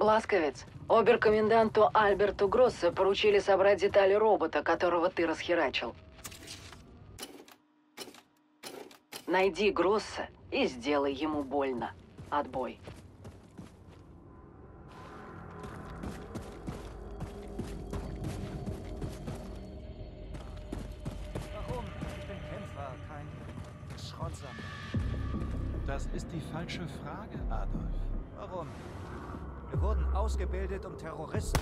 Бласковец, оберкоменданту Альберту Гроссе поручили собрать детали робота, которого ты расхерачил. Найди Гросса и сделай ему больно. Отбой. Das ist die falsche Frage, Adolf. Wir wurden ausgebildet, um Terroristen.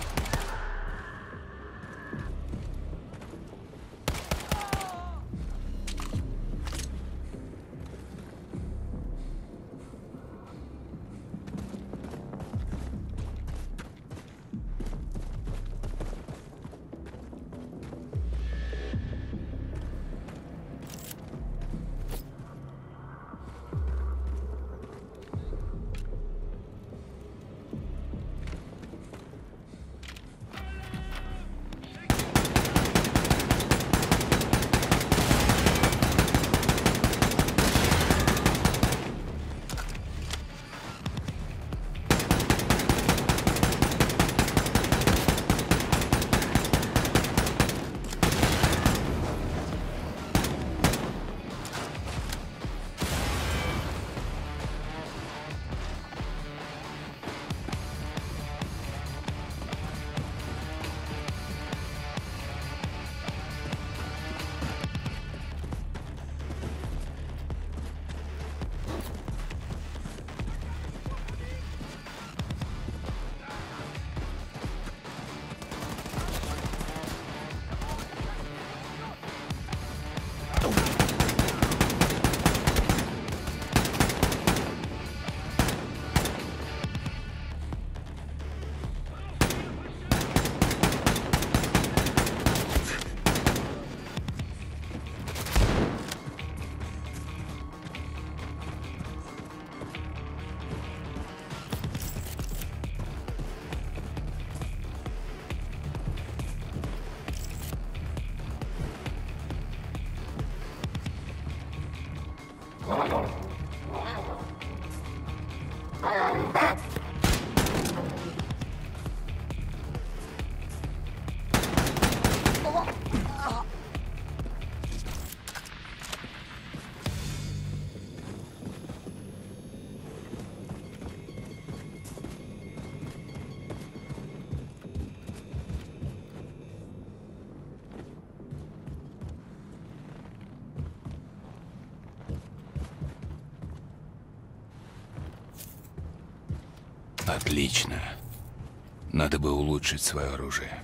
Отлично. Надо бы улучшить свое оружие.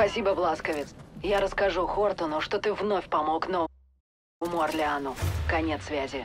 Спасибо, Бласковец. Я расскажу Хортону, что ты вновь помог новому Орлеану. Конец связи.